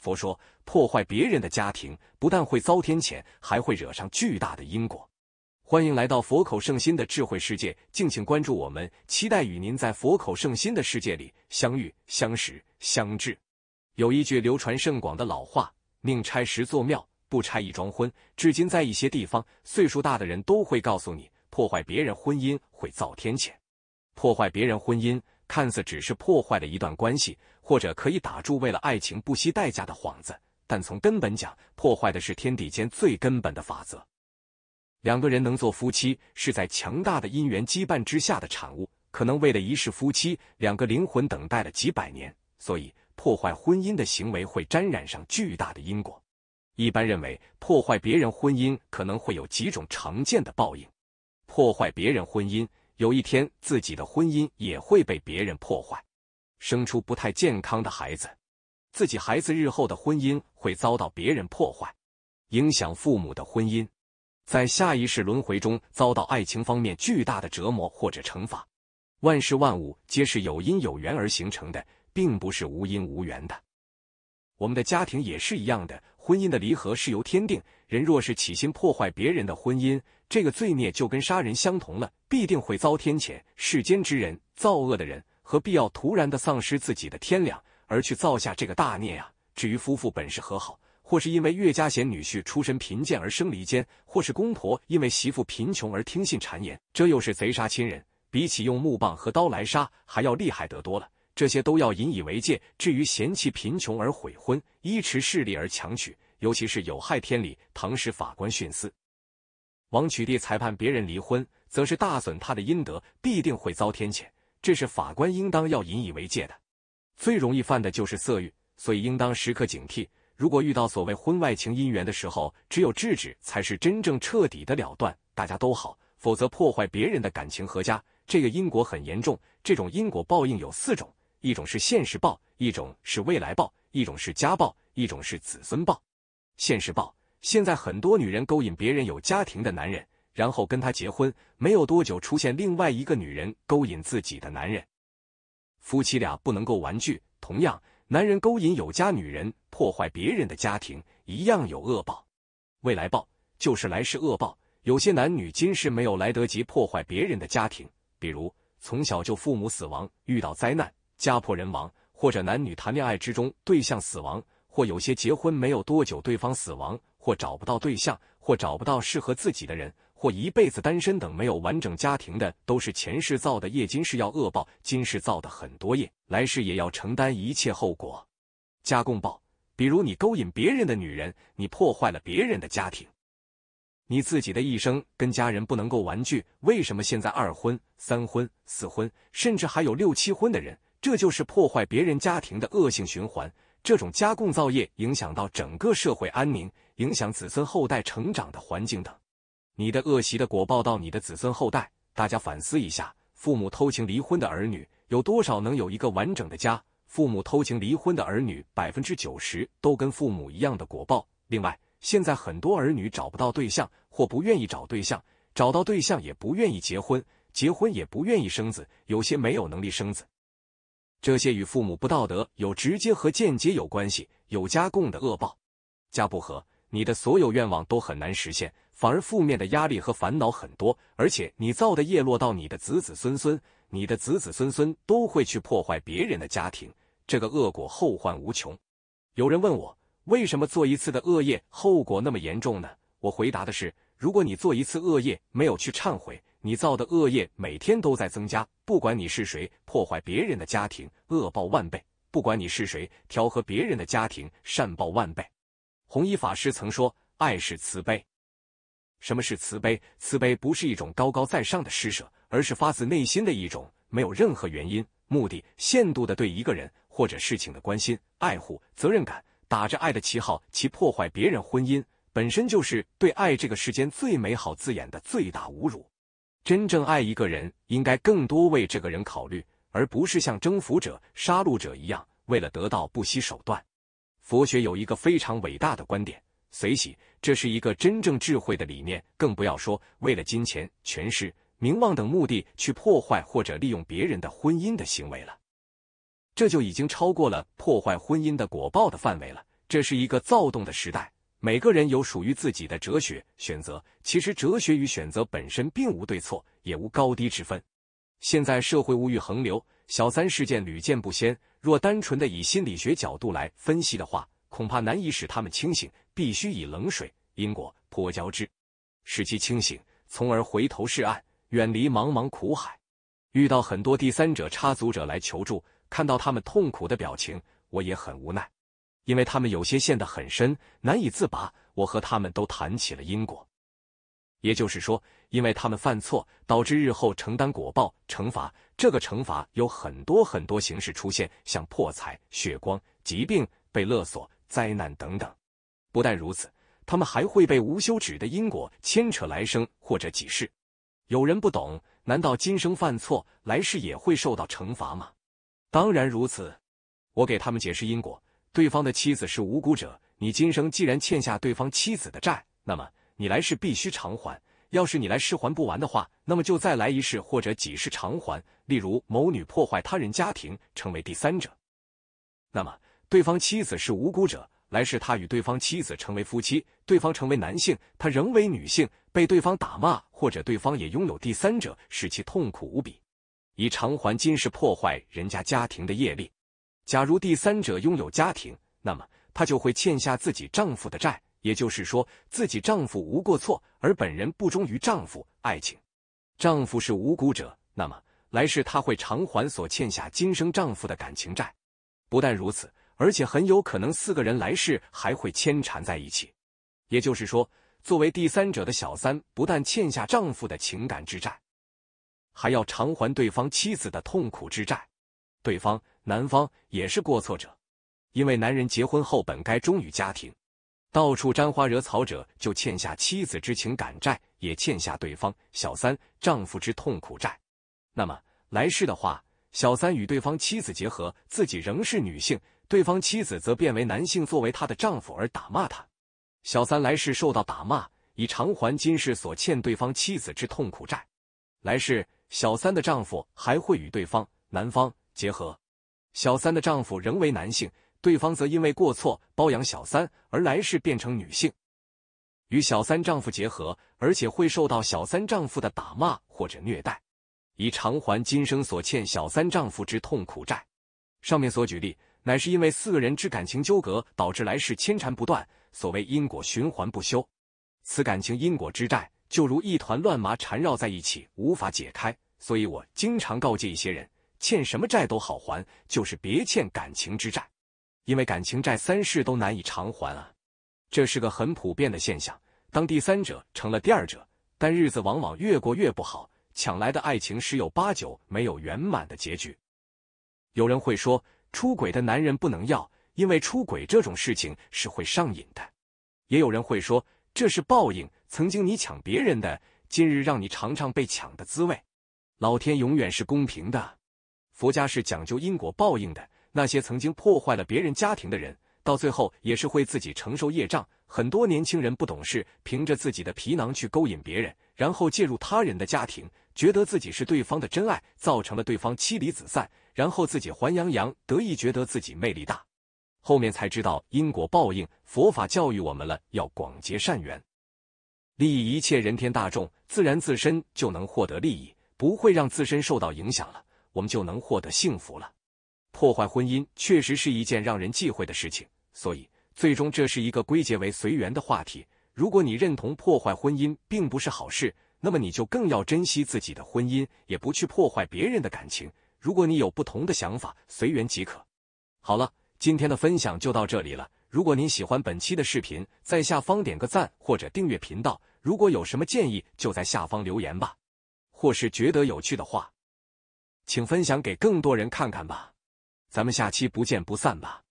佛说，破坏别人的家庭，不但会遭天谴，还会惹上巨大的因果。欢迎来到佛口圣心的智慧世界，敬请关注我们，期待与您在佛口圣心的世界里相遇、相识、相知。有一句流传甚广的老话：“宁拆十座庙，不拆一桩婚。”至今，在一些地方，岁数大的人都会告诉你，破坏别人婚姻会遭天谴。破坏别人婚姻，看似只是破坏了一段关系，或者可以打住为了爱情不惜代价的幌子，但从根本讲，破坏的是天地间最根本的法则。两个人能做夫妻，是在强大的姻缘羁绊之下的产物。可能为了一世夫妻，两个灵魂等待了几百年，所以破坏婚姻的行为会沾染上巨大的因果。一般认为，破坏别人婚姻可能会有几种常见的报应。破坏别人婚姻，有一天自己的婚姻也会被别人破坏，生出不太健康的孩子，自己孩子日后的婚姻会遭到别人破坏，影响父母的婚姻。在下一世轮回中遭到爱情方面巨大的折磨或者惩罚，万事万物皆是有因有缘而形成的，并不是无因无缘的。我们的家庭也是一样的，婚姻的离合是由天定。人若是起心破坏别人的婚姻，这个罪孽就跟杀人相同了，必定会遭天谴。世间之人，造恶的人，何必要突然的丧失自己的天良，而去造下这个大孽啊？至于夫妇本是和好。或是因为岳家贤女婿出身贫贱而生离间，或是公婆因为媳妇贫穷而听信谗言，这又是贼杀亲人，比起用木棒和刀来杀还要厉害得多了。这些都要引以为戒。至于嫌弃贫穷而悔婚，依持势力而强娶，尤其是有害天理，唐时法官徇私，王取缔裁判别人离婚，则是大损他的阴德，必定会遭天谴。这是法官应当要引以为戒的。最容易犯的就是色欲，所以应当时刻警惕。如果遇到所谓婚外情姻缘的时候，只有制止才是真正彻底的了断，大家都好；否则破坏别人的感情和家，这个因果很严重。这种因果报应有四种：一种是现世报，一种是未来报，一种是家报，一种是子孙报。现世报，现在很多女人勾引别人有家庭的男人，然后跟他结婚，没有多久出现另外一个女人勾引自己的男人，夫妻俩不能够完聚。同样。男人勾引有家女人，破坏别人的家庭，一样有恶报。未来报就是来世恶报。有些男女今世没有来得及破坏别人的家庭，比如从小就父母死亡，遇到灾难，家破人亡；或者男女谈恋爱之中对象死亡，或有些结婚没有多久对方死亡，或找不到对象，或找不到适合自己的人。或一辈子单身等没有完整家庭的，都是前世造的业，今世要恶报，今世造的很多业，来世也要承担一切后果。家共报，比如你勾引别人的女人，你破坏了别人的家庭，你自己的一生跟家人不能够完聚。为什么现在二婚、三婚、四婚，甚至还有六七婚的人？这就是破坏别人家庭的恶性循环。这种家共造业，影响到整个社会安宁，影响子孙后代成长的环境等。你的恶习的果报到你的子孙后代，大家反思一下：父母偷情离婚的儿女有多少能有一个完整的家？父母偷情离婚的儿女，百分之九十都跟父母一样的果报。另外，现在很多儿女找不到对象，或不愿意找对象，找到对象也不愿意结婚，结婚也不愿意生子，有些没有能力生子。这些与父母不道德有直接和间接有关系，有加共的恶报。家不和，你的所有愿望都很难实现。反而负面的压力和烦恼很多，而且你造的业落到你的子子孙孙，你的子子孙孙都会去破坏别人的家庭，这个恶果后患无穷。有人问我，为什么做一次的恶业后果那么严重呢？我回答的是：如果你做一次恶业没有去忏悔，你造的恶业每天都在增加。不管你是谁，破坏别人的家庭，恶报万倍；不管你是谁，调和别人的家庭，善报万倍。弘一法师曾说：“爱是慈悲。”什么是慈悲？慈悲不是一种高高在上的施舍，而是发自内心的一种没有任何原因、目的、限度的对一个人或者事情的关心、爱护、责任感。打着爱的旗号，其破坏别人婚姻，本身就是对爱这个世间最美好字眼的最大侮辱。真正爱一个人，应该更多为这个人考虑，而不是像征服者、杀戮者一样，为了得到不惜手段。佛学有一个非常伟大的观点。随喜，这是一个真正智慧的理念，更不要说为了金钱、权势、名望等目的去破坏或者利用别人的婚姻的行为了。这就已经超过了破坏婚姻的果报的范围了。这是一个躁动的时代，每个人有属于自己的哲学选择。其实，哲学与选择本身并无对错，也无高低之分。现在社会物欲横流，小三事件屡见不鲜。若单纯的以心理学角度来分析的话，恐怕难以使他们清醒。必须以冷水因果泼浇之，使其清醒，从而回头是岸，远离茫茫苦海。遇到很多第三者插足者来求助，看到他们痛苦的表情，我也很无奈。因为他们有些陷得很深，难以自拔。我和他们都谈起了因果，也就是说，因为他们犯错，导致日后承担果报惩罚。这个惩罚有很多很多形式出现，像破财、血光、疾病、被勒索、灾难等等。不但如此，他们还会被无休止的因果牵扯来生或者几世。有人不懂，难道今生犯错，来世也会受到惩罚吗？当然如此。我给他们解释因果。对方的妻子是无辜者，你今生既然欠下对方妻子的债，那么你来世必须偿还。要是你来世还不完的话，那么就再来一世或者几世偿还。例如某女破坏他人家庭，成为第三者，那么对方妻子是无辜者，来世他与对方妻子成为夫妻，对方成为男性，他仍为女性，被对方打骂，或者对方也拥有第三者，使其痛苦无比，以偿还今世破坏人家家庭的业力。假如第三者拥有家庭，那么她就会欠下自己丈夫的债，也就是说，自己丈夫无过错，而本人不忠于丈夫。爱情，丈夫是无辜者，那么来世她会偿还所欠下今生丈夫的感情债。不但如此，而且很有可能四个人来世还会牵缠在一起。也就是说，作为第三者的小三，不但欠下丈夫的情感之债，还要偿还对方妻子的痛苦之债。对方。男方也是过错者，因为男人结婚后本该忠于家庭，到处沾花惹草者就欠下妻子之情感债，也欠下对方小三丈夫之痛苦债。那么来世的话，小三与对方妻子结合，自己仍是女性，对方妻子则变为男性，作为她的丈夫而打骂她。小三来世受到打骂，以偿还今世所欠对方妻子之痛苦债。来世小三的丈夫还会与对方男方结合。小三的丈夫仍为男性，对方则因为过错包养小三，而来世变成女性，与小三丈夫结合，而且会受到小三丈夫的打骂或者虐待，以偿还今生所欠小三丈夫之痛苦债。上面所举例，乃是因为四个人之感情纠葛，导致来世牵缠不断，所谓因果循环不休。此感情因果之债，就如一团乱麻缠绕在一起，无法解开。所以我经常告诫一些人。欠什么债都好还，就是别欠感情之债，因为感情债三世都难以偿还啊。这是个很普遍的现象。当第三者成了第二者，但日子往往越过越不好，抢来的爱情十有八九没有圆满的结局。有人会说，出轨的男人不能要，因为出轨这种事情是会上瘾的。也有人会说，这是报应，曾经你抢别人的，今日让你尝尝被抢的滋味。老天永远是公平的。佛家是讲究因果报应的，那些曾经破坏了别人家庭的人，到最后也是会自己承受业障。很多年轻人不懂事，凭着自己的皮囊去勾引别人，然后介入他人的家庭，觉得自己是对方的真爱，造成了对方妻离子散，然后自己还洋洋得意，觉得自己魅力大，后面才知道因果报应。佛法教育我们了，要广结善缘，利益一切人天大众，自然自身就能获得利益，不会让自身受到影响了。我们就能获得幸福了。破坏婚姻确实是一件让人忌讳的事情，所以最终这是一个归结为随缘的话题。如果你认同破坏婚姻并不是好事，那么你就更要珍惜自己的婚姻，也不去破坏别人的感情。如果你有不同的想法，随缘即可。好了，今天的分享就到这里了。如果您喜欢本期的视频，在下方点个赞或者订阅频道。如果有什么建议，就在下方留言吧。或是觉得有趣的话。请分享给更多人看看吧，咱们下期不见不散吧。